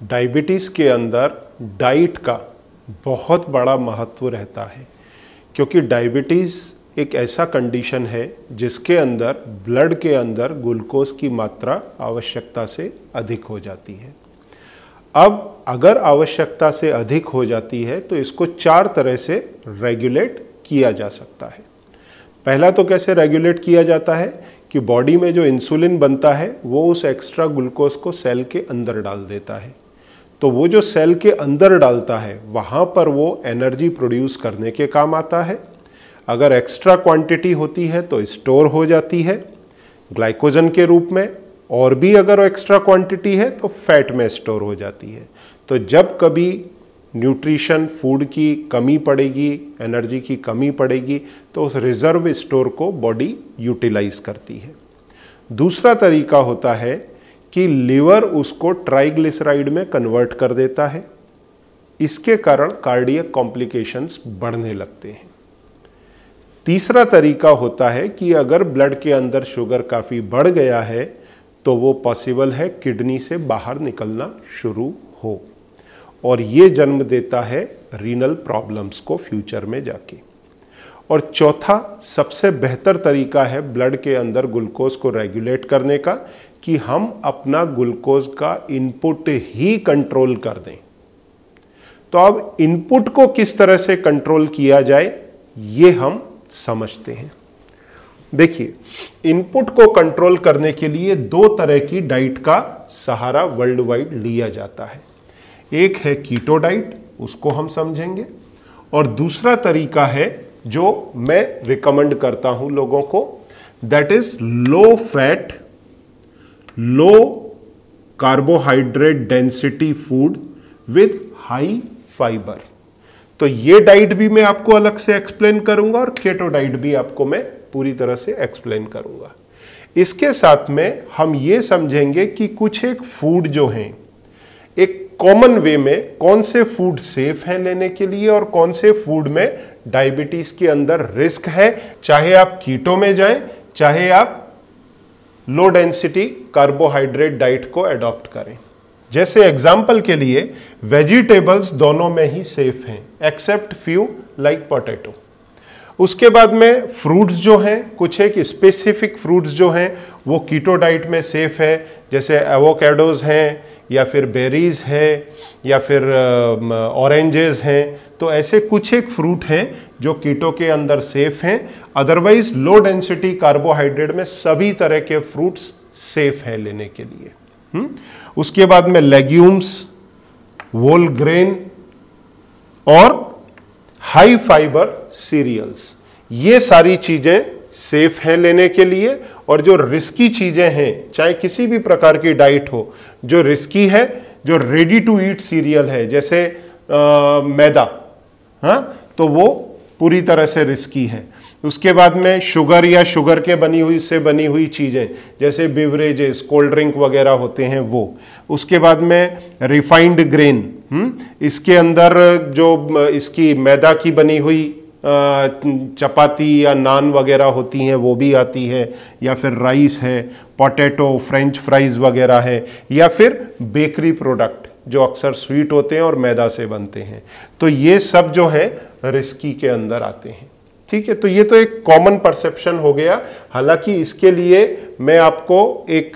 Diabetes के अंदर diet का बहुत बड़ा महत्व रहता है, क्योंकि डायबिटीज़ एक ऐसा कंडीशन है जिसके अंदर ब्लड के अंदर ग्लूकोज की मात्रा आवश्यकता से अधिक हो जाती है। अब अगर आवश्यकता से अधिक हो जाती है तो इसको चार तरह से रेगुलेट किया जा सकता है। पहला तो कैसे रेगुलेट किया जाता है कि बॉडी में जो इंसुलिन बनता है, वो उस एक्स्ट्रा ग्लूकोज को सेल के अंदर डाल देता है। तो वो जो सेल के अंदर डालता है, वहाँ पर वो एनर्जी प्रोड्यूस करने के काम आता है। अगर एक्स्ट्रा क्वांटिटी होती है तो स्टोर हो जाती है ग्लाइकोजन के रूप में, और भी अगर एक्स्ट्रा क्वांटिटी है तो फैट में स्टोर हो जाती है। तो जब कभी न्यूट्रिशन फ़ूड की कमी पड़ेगी, एनर्जी की कमी पड़ेगी तो उस रिज़र्व स्टोर को बॉडी यूटिलाइज करती है। दूसरा तरीका होता है कि लिवर उसको ट्राइग्लिसराइड में कन्वर्ट कर देता है। इसके कारण कार्डियक कॉम्प्लिकेशंस बढ़ने लगते हैं। तीसरा तरीका होता है कि अगर ब्लड के अंदर शुगर काफ़ी बढ़ गया है तो वो पॉसिबल है किडनी से बाहर निकलना शुरू हो। और ये जन्म देता है रीनल प्रॉब्लम्स को फ्यूचर में जाके। और चौथा सबसे बेहतर तरीका है ब्लड के अंदर ग्लूकोज को रेगुलेट करने का कि हम अपना ग्लूकोज का इनपुट ही कंट्रोल कर दें। तो अब इनपुट को किस तरह से कंट्रोल किया जाए, ये हम समझते हैं। देखिए, इनपुट को कंट्रोल करने के लिए दो तरह की डाइट का सहारा वर्ल्ड वाइड लिया जाता है। एक है कीटो डाइट, उसको हम समझेंगे। और दूसरा तरीका है जो मैं रिकमेंड करता हूँ लोगों को that is low fat low carbohydrate density food with high fibre तो ये डाइट भी मैं आपको अलग से एक्सप्लेन करूँगा और केटो डाइट भी आपको मैं पूरी तरह से एक्सप्लेन करूँगा। इसके साथ में हम ये समझेंगे कि कुछ एक फ़ूड जो हैं, एक कॉमन वे में कौन से फ़ूड सेफ़ हैं लेने के लिए और कौन से फ़ूड में डायबिटीज़ के अंदर रिस्क है, चाहे आप कीटो में जाएँ, चाहे आप लो डेंसिटी कार्बोहाइड्रेट डाइट को एडॉप्ट करें। जैसे एग्ज़ाम्पल के लिए वेजिटेबल्स दोनों में ही सेफ़ हैं एक्सेप्ट फ्यू लाइक पोटैटो उसके बाद में फ्रूट्स जो हैं, कुछ एक स्पेसिफिक फ्रूट्स जो हैं, वो कीटो डाइट में सेफ़ है, जैसे एवोकेडोज हैं, या फिर बेरीज है, या फिर ऑरेंजेस हैं तो ऐसे कुछ एक फ्रूट हैं जो कीटो के अंदर सेफ़ हैं अदरवाइज़ लो डेंसिटी कार्बोहाइड्रेट में सभी तरह के फ्रूट्स सेफ़ हैं लेने के लिए हुँ? हम्म? उसके बाद में लेग्यूम्स वोल ग्रेन और हाई फाइबर सीरियल्स ये सारी चीज़ें सेफ़ हैं लेने के लिए और जो रिस्की चीज़ें हैं चाहे किसी भी प्रकार की डाइट हो जो रिस्की है जो रेडी टू ईट सीरियल है जैसे आ, मैदा हाँ तो वो पूरी तरह से रिस्की है। उसके बाद में शुगर या शुगर के बनी हुई, से बनी हुई चीज़ें, जैसे बिवरेजेस कोल्ड ड्रिंक वगैरह होते हैं वो। उसके बाद में रिफाइंड ग्रेन इसके अंदर जो, इसकी मैदा की बनी हुई चपाती या नान वगैरह होती हैं, वो भी आती है। या फिर राइस है पोटैटो फ्रेंच फ्राइज वगैरह है। या फिर बेकरी प्रोडक्ट जो अक्सर स्वीट होते हैं और मैदा से बनते हैं। तो ये सब जो है रिस्की के अंदर आते हैं। ठीक है तो ये तो एक कॉमन परसेप्शन हो गया। हालाँकि इसके लिए मैं आपको एक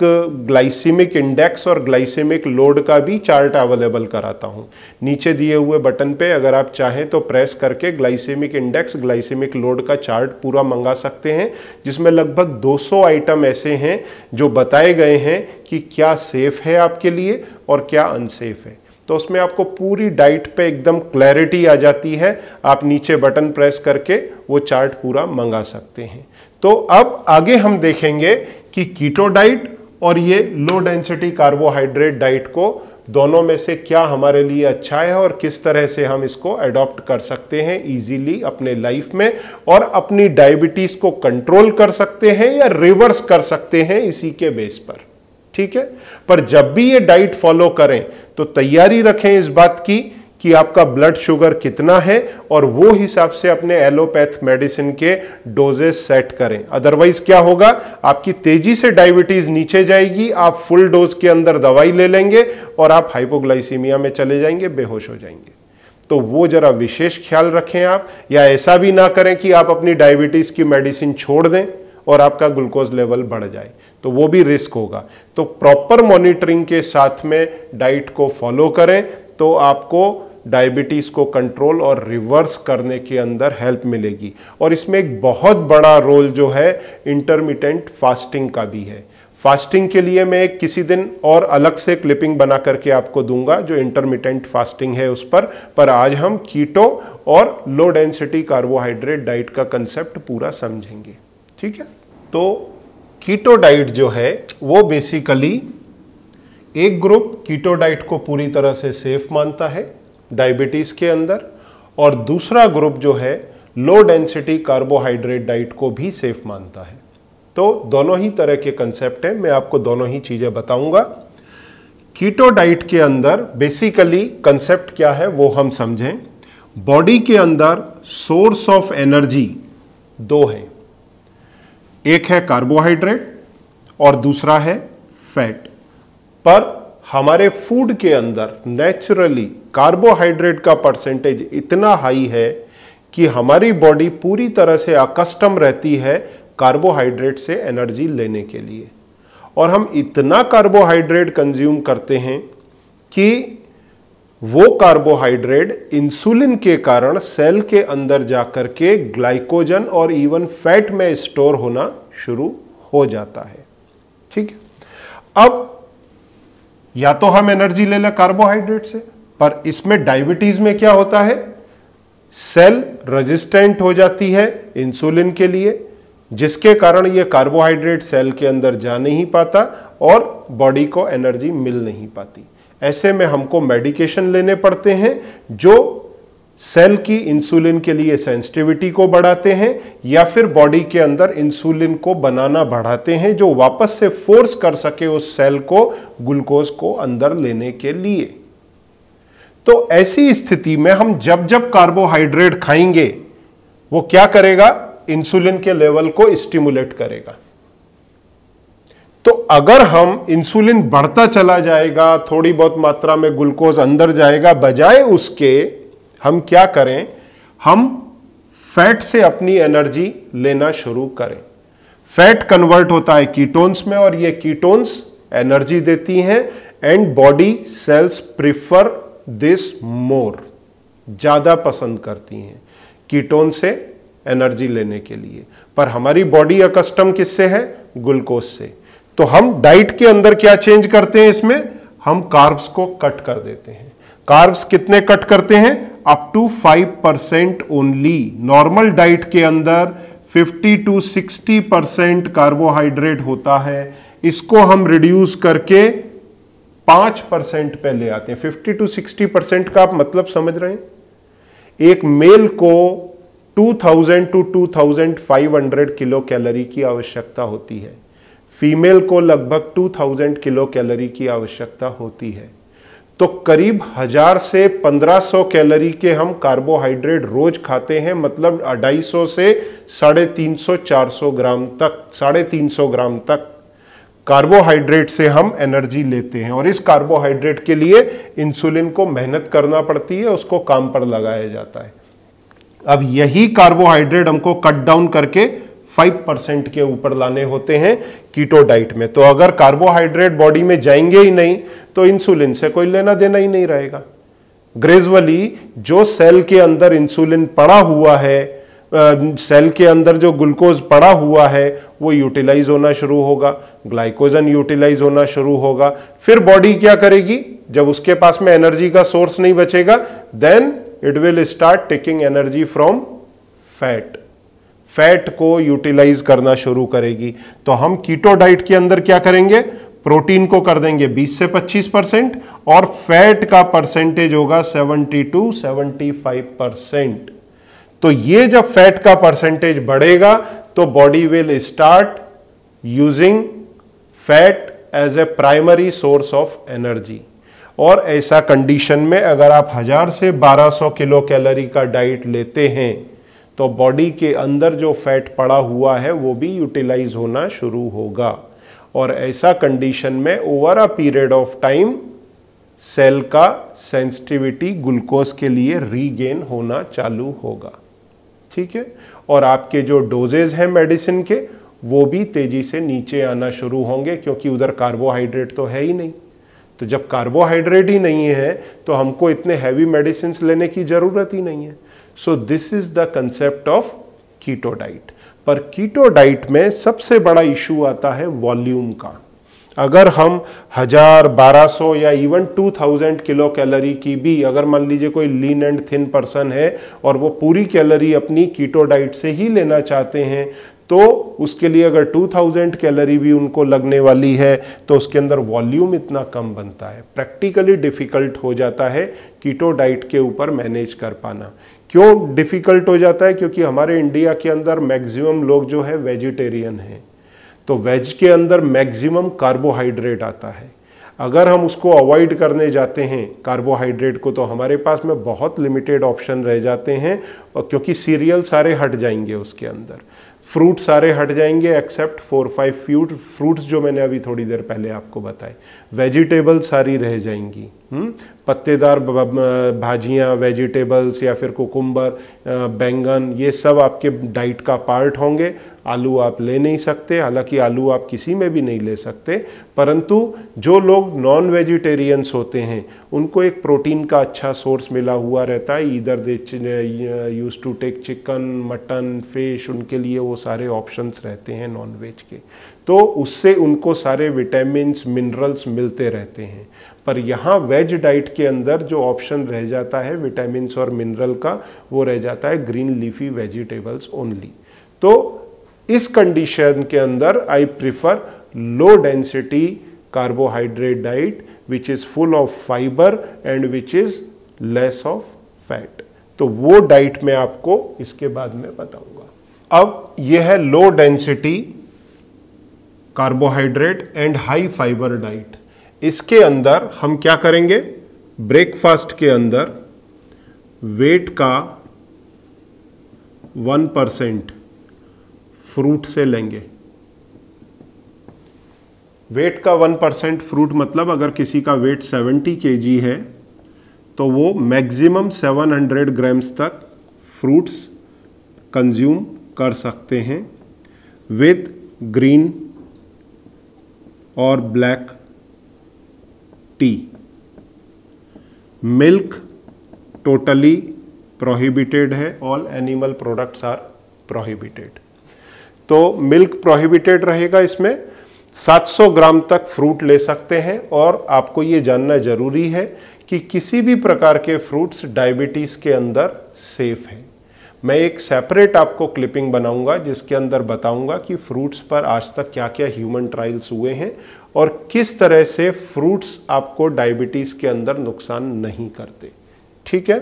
ग्लाइसिमिक इंडेक्स और ग्लाइसिमिक लोड का भी चार्ट अवेलेबल कराता हूँ। नीचे दिए हुए बटन पे अगर आप चाहें तो प्रेस करके ग्लाइसिमिक इंडेक्स ग्लाइसिमिक लोड का चार्ट पूरा मंगा सकते हैं, जिसमें लगभग 200 आइटम ऐसे हैं जो बताए गए हैं कि क्या सेफ़ है आपके लिए और क्या अनसेफ है। तो उसमें आपको पूरी डाइट पे एकदम क्लैरिटी आ जाती है। आप नीचे बटन प्रेस करके वो चार्ट पूरा मंगा सकते हैं। तो अब आगे हम देखेंगे कि कीटो डाइट और ये लो डेंसिटी कार्बोहाइड्रेट डाइट को दोनों में से क्या हमारे लिए अच्छा है और किस तरह से हम इसको अडॉप्ट कर सकते हैं इजीली अपने लाइफ में और अपनी डायबिटीज़ को कंट्रोल कर सकते हैं या रिवर्स कर सकते हैं इसी के बेस पर। ठीक है? पर जब भी ये डाइट फॉलो करें तो तैयारी रखें इस बात की कि आपका ब्लड शुगर कितना है और वो हिसाब से अपने एलोपैथ मेडिसिन के डोजेस सेट करें। अदरवाइज़ क्या होगा? आपकी तेज़ी से डायबिटीज़ नीचे जाएगी, आप फुल डोज के अंदर दवाई ले लेंगे और आप हाइपोग्लाइसीमिया में चले जाएँगे, बेहोश हो जाएँगे। तो वो जरा विशेष ख्याल रखें आप, या ऐसा भी ना करें कि आप अपनी डायबिटीज़ की मेडिसिन छोड़ दें और आपका ग्लूकोज लेवल बढ़ जाए। तो वो भी रिस्क होगा। तो प्रॉपर मॉनिटरिंग के साथ में डाइट को फॉलो करें तो आपको डायबिटीज़ को कंट्रोल और रिवर्स करने के अंदर हेल्प मिलेगी। और इसमें एक बहुत बड़ा रोल जो है इंटरमीडियंट फास्टिंग का भी है। फास्टिंग के लिए मैं किसी दिन और अलग से क्लिपिंग बना करके आपको दूँगा जो इंटरमीडियंट फास्टिंग है उस पर। पर आज हम कीटो और लो डेंसिटी कार्बोहाइड्रेट डाइट का कंसेप्ट पूरा समझेंगे। ठीक है? तो कीटो डाइट जो है, वो बेसिकली एक ग्रुप कीटो डाइट को पूरी तरह से सेफ़ मानता है डायबिटीज़ के अंदर और दूसरा ग्रुप जो है लो डेंसिटी कार्बोहाइड्रेट डाइट को भी सेफ़ मानता है। तो दोनों ही तरह के कंसेप्ट हैं, मैं आपको दोनों ही चीज़ें बताऊँगा। कीटो डाइट के अंदर बेसिकली कंसेप्ट क्या है, वो हम समझें। बॉडी के अंदर सोर्स ऑफ़ एनर्जी दो है। एक है कार्बोहाइड्रेट और दूसरा है फैट पर हमारे फ़ूड के अंदर नेचुरली कार्बोहाइड्रेट का परसेंटेज इतना हाई है कि हमारी बॉडी पूरी तरह से अकस्टम रहती है कार्बोहाइड्रेट से एनर्जी लेने के लिए. और हम इतना कार्बोहाइड्रेट कंज्यूम करते हैं कि वो कार्बोहाइड्रेट इंसुलिन के कारण सेल के अंदर जाकर के ग्लाइकोजन और इवन फैट में स्टोर होना शुरू हो जाता है। ठीक है? अब या तो हम एनर्जी ले लें कार्बोहाइड्रेट से, पर इसमें डायबिटीज़ में क्या होता है? सेल रेजिस्टेंट हो जाती है इंसुलिन के लिए, जिसके कारण यह कार्बोहाइड्रेट सेल के अंदर जा नहीं पाता और बॉडी को एनर्जी मिल नहीं पाती। ऐसे में हमको मेडिकेशन लेने पड़ते हैं, जो सेल की इंसुलिन के लिए सेंसिटिविटी को बढ़ाते हैं, या फिर बॉडी के अंदर इंसुलिन को बनाना बढ़ाते हैं, जो वापस से फोर्स कर सके उस सेल को ग्लूकोज को अंदर लेने के लिए। तो ऐसी स्थिति में हम जब जब कार्बोहाइड्रेट खाएँगे, वो क्या करेगा? इंसुलिन के लेवल को स्टिमुलेट करेगा। तो अगर हम इंसुलिन बढ़ता चला जाएगा, थोड़ी बहुत मात्रा में ग्लूकोज अंदर जाएगा, बजाय उसके हम क्या करें? हम फैट से अपनी एनर्जी लेना शुरू करें। फैट कन्वर्ट होता है कीटोन्स में और ये कीटोन्स एनर्जी देती हैं and body cells prefer this more ज़्यादा पसंद करती हैं कीटोन से एनर्जी लेने के लिए। पर हमारी बॉडी अकस्टम किससे है? ग्लूकोज से। तो हम डाइट के अंदर क्या चेंज करते हैं इसमें? हम कार्ब्स को कट कर देते हैं। कार्ब्स कितने कट करते हैं? Up to five percent only normal diet के अंदर 50 टू 60 परसेंट कार्बोहाइड्रेट होता है। इसको हम रिड्यूस करके पाँच परसेंट पे ले आते हैं। 50 टू 60 परसेंट का आप मतलब समझ रहे हैं? एक मेल को 2000 टू 2500 किलो कैलोरी की आवश्यकता होती है। फीमेल को लगभग 2000 किलो कैलोरी की आवश्यकता होती है। तो करीब हज़ार से 1500 कैलोरी के हम कार्बोहाइड्रेट रोज खाते हैं मतलब अढ़ाई से साढ़े तीन सौ ग्राम तक, साढ़े तीन ग्राम तक कार्बोहाइड्रेट से हम एनर्जी लेते हैं। और इस कार्बोहाइड्रेट के लिए इंसुलिन को मेहनत करना पड़ती है, उसको काम पर लगाया जाता है। अब यही कार्बोहाइड्रेट हमको कट डाउन करके फाइव परसेंट के ऊपर लाने होते हैं कीटो डाइट में। तो अगर कार्बोहाइड्रेट बॉडी में जाएँगे ही नहीं तो इंसुलिन से कोई लेना देना ही नहीं रहेगा। ग्रेजुअली जो सेल के अंदर इंसुलिन पड़ा हुआ है सेल के अंदर जो ग्लूकोज पड़ा हुआ है, वो यूटिलाइज होना शुरू होगा, ग्लाइकोजन यूटिलाइज होना शुरू होगा। फिर बॉडी क्या करेगी? जब उसके पास में एनर्जी का सोर्स नहीं बचेगा then it will start taking energy from fat fat को यूटिलाइज करना शुरू करेगी। तो हम कीटो डाइट के अंदर क्या करेंगे? प्रोटीन को कर देंगे 20 से 25 परसेंट और फैट का परसेंटेज होगा 70 टू 75 परसेंट। तो ये जब फैट का परसेंटेज बढ़ेगा तो body will start using fat as a primary source of energy. और ऐसा कंडीशन में अगर आप हज़ार से 1200 किलो कैलोरी का डाइट लेते हैं तो बॉडी के अंदर जो फैट पड़ा हुआ है, वो भी यूटिलाइज होना शुरू होगा। और ऐसा कंडीशन में over a period of time cell का सेंसिटिविटी ग्लूकोज के लिए रीगेन होना चालू होगा। ठीक है? और आपके जो डोजेज हैं मेडिसिन के, वो भी तेज़ी से नीचे आना शुरू होंगे, क्योंकि उधर कार्बोहाइड्रेट तो है ही नहीं। तो जब कार्बोहाइड्रेट ही नहीं है तो हमको इतने हैवी मेडिसिन लेने की ज़रूरत ही नहीं है। So this is the concept of keto diet पर कीटो डाइट में सबसे बड़ा इशू आता है वॉल्यूम का। अगर हम हज़ार बारह सौ या even two thousand kilo calorie की भी, अगर मान लीजिए कोई लीन एंड थिन पर्सन है और वो पूरी कैलोरी अपनी कीटो डाइट से ही लेना चाहते हैं तो उसके लिए अगर 2000 कैलोरी भी उनको लगने वाली है तो उसके अंदर वॉल्यूम इतना कम बनता है। प्रैक्टिकली डिफ़िकल्ट हो जाता है कीटो डाइट के ऊपर मैनेज कर पाना। क्यों डिफ़िकल्ट हो जाता है? क्योंकि हमारे इंडिया के अंदर मैक्सिमम लोग जो है वेजिटेरियन हैं। तो वेज के अंदर मैक्सिमम कार्बोहाइड्रेट आता है। अगर हम उसको अवॉइड करने जाते हैं, कार्बोहाइड्रेट को तो हमारे पास में बहुत लिमिटेड ऑप्शन रह जाते हैं, और क्योंकि सीरियल सारे हट जाएँगे उसके अंदर। फ्रूट सारे हट जाएँगे except four five fruit fruits जो मैंने अभी थोड़ी देर पहले आपको बताए। वेजिटेबल सारी रह जाएँगी। हम्म? पत्तेदार भाजियाँ वेजिटेबल्स या फिर कुकुम्बर बैंगन, ये सब आपके डाइट का पार्ट होंगे। आलू आप ले नहीं सकते, हालाँकि आलू आप किसी में भी नहीं ले सकते, परंतु जो लोग नॉन वेजिटेरियंस होते हैं, उनको एक प्रोटीन का अच्छा सोर्स मिला हुआ रहता है। इधर they use to take chicken mutton fish उनके लिए वो सारे ऑप्शंस रहते हैं नॉन वेज के। तो उससे उनको सारे विटामिन मिनरल्स मिलते रहते हैं। पर यहाँ वेज डाइट के अंदर जो ऑप्शन रह जाता है विटामिन और मिनरल का, वो रह जाता है ग्रीन लीफी वेजिटेबल्स ओनली तो इस कंडीशन के अंदर I prefer low density carbohydrate diet which is full of fibre and which is less of fat तो वो डाइट मैं आपको इसके बाद में बताऊँगा। अब यह है low density carbohydrate and high fibre diet इसके अंदर हम क्या करेंगे? ब्रेकफास्ट के अंदर वेट का वन परसेंट फ्रूट से लेंगे। वेट का वन परसेंट फ्रूट मतलब अगर किसी का वेट सेवेंटी के है तो वो मैक्सिमम सेवन हंड्रेड ग्राम्स तक फ्रूट्स कंज्यूम कर सकते हैं विद ग्रीन और black tea. Milk totally prohibited है all animal products are prohibited तो मिल्क प्रोहिबिटेड रहेगा इसमें 700 ग्राम तक फ्रूट ले सकते हैं और आपको ये जानना ज़रूरी है कि किसी भी प्रकार के फ्रूट्स डायबिटीज़ के अंदर सेफ़ है। मैं एक सेपरेट आपको क्लिपिंग बनाऊँगा, जिसके अंदर बताऊँगा कि फ्रूट्स पर आज तक क्या क्या ह्यूमन ट्रायल्स हुए हैं और किस तरह से फ्रूट्स आपको डायबिटीज़ के अंदर नुकसान नहीं करते। ठीक है?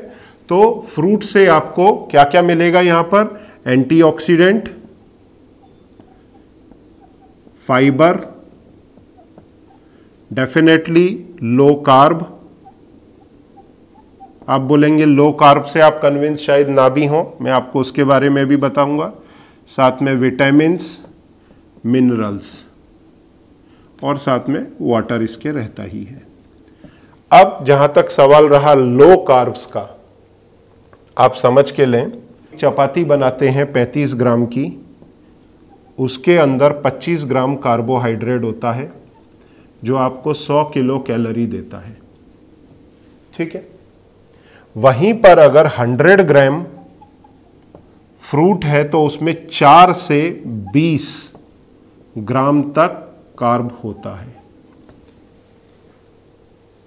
तो फ्रूट से आपको क्या क्या मिलेगा यहाँ पर? Antioxidant fibre definitely low carb आप बोलेंगे लो कार्ब से आप कन्विंस शायद ना भी हो। मैं आपको उसके बारे में भी बताऊँगा। साथ में विटामिन्स मिनरल्स और साथ में वाटर इसके रहता ही है। अब जहाँ तक सवाल रहा लो कार्ब्स का, आप समझ के लें, चपाती बनाते हैं 35 ग्राम की, उसके अंदर 25 ग्राम कार्बोहाइड्रेट होता है, जो आपको 100 किलो कैलोरी देता है। ठीक है? वहीं पर अगर 100 ग्राम फ्रूट है तो उसमें 4 से 20 ग्राम तक कार्ब होता है।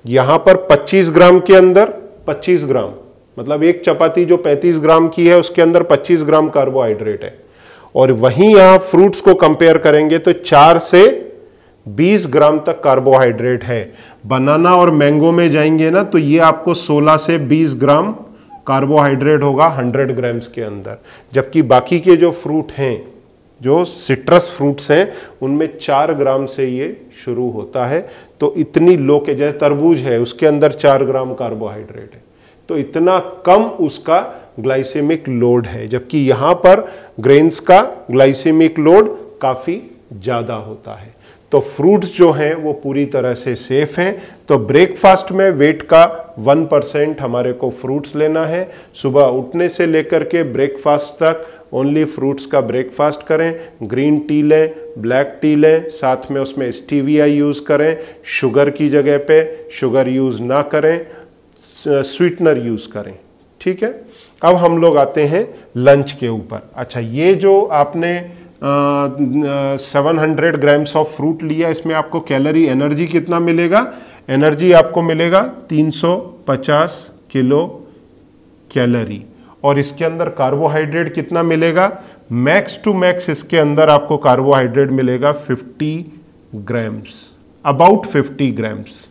यहाँ पर 25 ग्राम के अंदर 25 ग्राम मतलब एक चपाती जो 35 ग्राम की है, उसके अंदर 25 ग्राम कार्बोहाइड्रेट है। और वहीं यहाँ फ्रूट्स को कंपेयर करेंगे तो 4 से 20 ग्राम तक कार्बोहाइड्रेट है। बनाना और मैंगो में जाएँगे ना तो ये आपको 16 से 20 ग्राम कार्बोहाइड्रेट होगा 100 ग्राम्स के अंदर। जबकि बाकी के जो फ्रूट हैं जो सिट्रस फ्रूट्स हैं, उनमें चार ग्राम से ये शुरू होता है। तो इतनी लो के, जैसे तरबूज है, उसके अंदर चार ग्राम कार्बोहाइड्रेट है। तो इतना कम उसका ग्लाइसेमिक लोड है, जबकि यहाँ पर ग्रेन्स का ग्लाइसेमिक लोड काफ़ी ज़्यादा होता है। तो फ्रूट्स जो हैं, वो पूरी तरह से सेफ़ हैं। तो ब्रेकफास्ट में वेट का वन परसेंट हमारे को फ्रूट्स लेना है। सुबह उठने से लेकर के ब्रेकफास्ट तक ओनली फ्रूट्स का ब्रेकफास्ट करें, ग्रीन टी लें, ब्लैक टी लें, साथ में उसमें स्टीविया यूज़ करें, शुगर की जगह पे शुगर यूज़ ना करें स्वीटनर यूज़ करें, ठीक है? अब हम लोग आते हैं लंच के ऊपर। अच्छा ये जो आपने seven hundred grams of fruit लिया, इसमें आपको कैलोरी एनर्जी कितना मिलेगा? एनर्जी आपको मिलेगा 350 किलो कैलोरी। और इसके अंदर कार्बोहाइड्रेट कितना मिलेगा? मैक्स टू मैक्स इसके अंदर आपको कार्बोहाइड्रेट मिलेगा 50 ग्राम्स अबाउट 50 ग्राम्स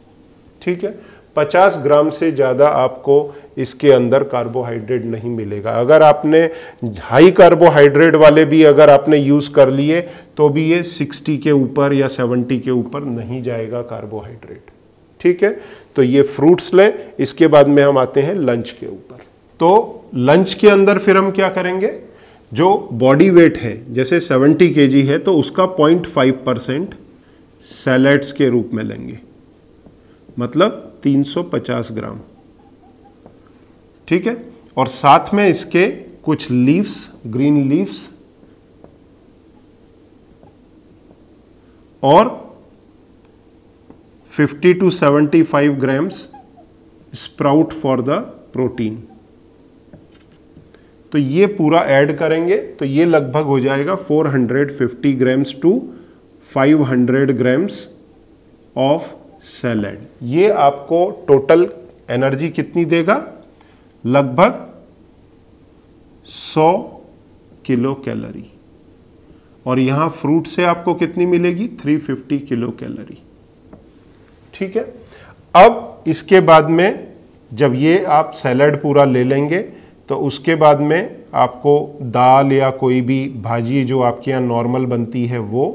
ठीक है? 50 ग्राम से ज़्यादा आपको इसके अंदर कार्बोहाइड्रेट नहीं मिलेगा। अगर आपने हाई कार्बोहाइड्रेट वाले भी अगर आपने यूज़ कर लिए तो भी ये 60 के ऊपर या 70 के ऊपर नहीं जाएगा कार्बोहाइड्रेट ठीक है? तो ये फ्रूट्स लें, इसके बाद में हम आते हैं लंच के ऊपर। तो लंच के अंदर फिर हम क्या करेंगे? जो बॉडी वेट है, जैसे 70 के है तो उसका 0.5 परसेंट सैलड्स के रूप में लेंगे। मतलब 350 ग्राम। ठीक है? और साथ में इसके कुछ लीव्स, ग्रीन लीव्स, और 50 to 75 grams sprout for the protein. तो ये पूरा ऐड करेंगे तो ये लगभग हो जाएगा 450 grams to 500 grams of salad ये आपको टोटल एनर्जी कितनी देगा? लगभग 100 किलो कैलोरी और यहाँ फ्रूट से आपको कितनी मिलेगी? 350 किलो कैलोरी ठीक है? अब इसके बाद में जब ये आप सैलड पूरा ले लेंगे तो उसके बाद में आपको दाल या कोई भी भाजी जो आपके यहाँ नॉर्मल बनती है वो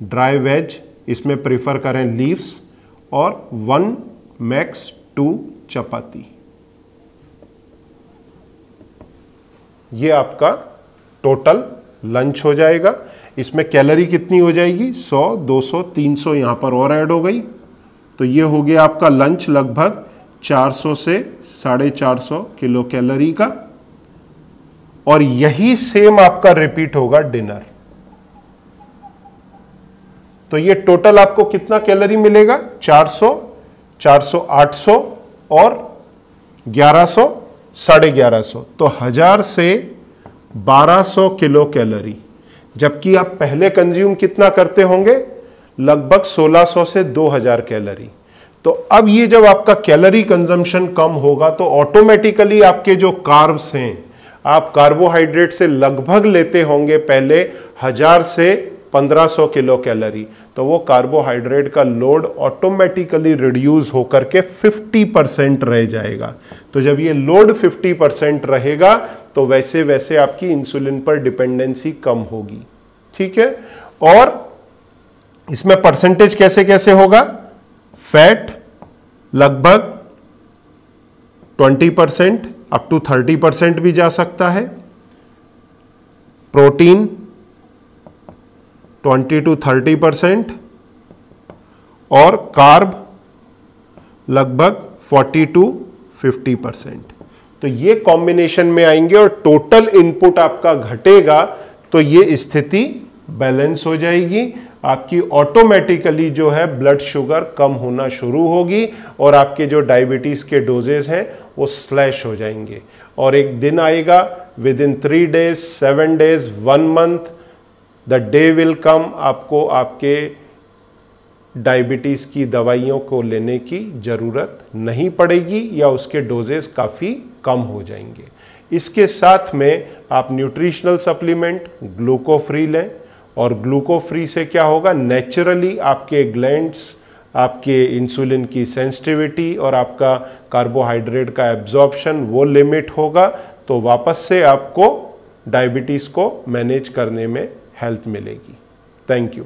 ड्राई वेज इसमें प्रेफर करें लीव्स और वन मैक्स टू चपाती। ये आपका टोटल लंच हो जाएगा। इसमें कैलोरी कितनी हो जाएगी? 100, 200, 300 यहाँ पर और ऐड हो गई। तो ये हो गया आपका लंच लगभग 400 से साढ़े चार सौ किलो कैलोरी का। और यही सेम आपका रिपीट होगा डिनर तो ये टोटल आपको कितना कैलोरी मिलेगा? 400, 400, 800 और 1100, साढ़े ग्यारह तो हज़ार से 1200 किलो कैलोरी। जबकि आप पहले कंज्यूम कितना करते होंगे? लगभग 1600 से 2000 कैलोरी। तो अब ये जब आपका कैलोरी कंजम्पशन कम होगा तो ऑटोमेटिकली आपके जो कार्ब्स हैं, आप कार्बोहाइड्रेट से लगभग लेते होंगे पहले हज़ार से 1500 किलो कैलोरी। तो वो कार्बोहाइड्रेट का लोड ऑटोमेटिकली रिड्यूस होकर के 50 परसेंट रह जाएगा। तो जब ये लोड 50 परसेंट रहेगा तो वैसे वैसे आपकी इंसुलिन पर डिपेंडेंसी कम होगी। ठीक है? और इसमें परसेंटेज कैसे कैसे होगा? फैट लगभग 20 परसेंट अप टू 30 परसेंट भी जा सकता है। प्रोटीन 20 टू 30 परसेंट और कार्ब लगभग 40 टू 50 परसेंट। तो ये कॉम्बिनेशन में आएँगे और टोटल इनपुट आपका घटेगा तो ये स्थिति बैलेंस हो जाएगी। आपकी ऑटोमेटिकली जो है ब्लड शुगर कम होना शुरू होगी और आपके जो डायबिटीज़ के डोजेस हैं, वो स्लैश हो जाएँगे। और एक दिन आएगा within three days seven days one month the day will come आपको आपके डायबिटीज़ की दवाइयों को लेने की ज़रूरत नहीं पड़ेगी या उसके डोजेस काफ़ी कम हो जाएँगे। इसके साथ में आप न्यूट्रिशनल सप्लीमेंट ग्लूको फ्री लें और ग्लूको फ्री से क्या होगा? नेचुरली आपके ग्लैंड्स आपके इंसुलिन की सेंसिटिविटी और आपका कार्बोहाइड्रेट का एब्जॉर्बशन वो लिमिट होगा तो वापस से आपको डायबिटीज़ को मैनेज करने में हेल्प मिलेगी। Thank you